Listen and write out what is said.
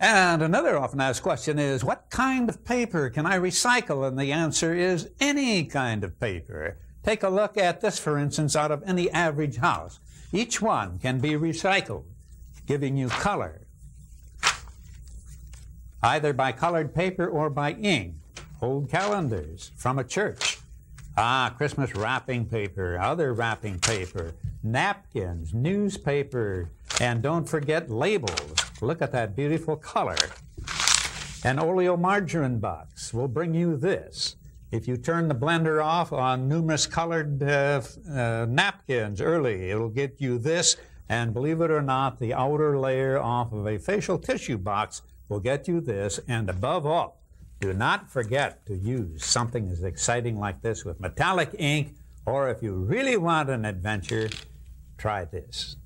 And another often asked question is, what kind of paper can I recycle? And the answer is any kind of paper. Take a look at this, for instance, out of any average house. Each one can be recycled, giving you color, either by colored paper or by ink. Old calendars from a church. Ah, Christmas wrapping paper, other wrapping paper, napkins, newspaper, and don't forget labels. Look at that beautiful color. An oleomargarine box will bring you this. If you turn the blender off on numerous colored uh, uh, napkins early, it'll get you this. And believe it or not, the outer layer off of a facial tissue box will get you this. And above all, do not forget to use something as exciting like this with metallic ink, or if you really want an adventure, try this.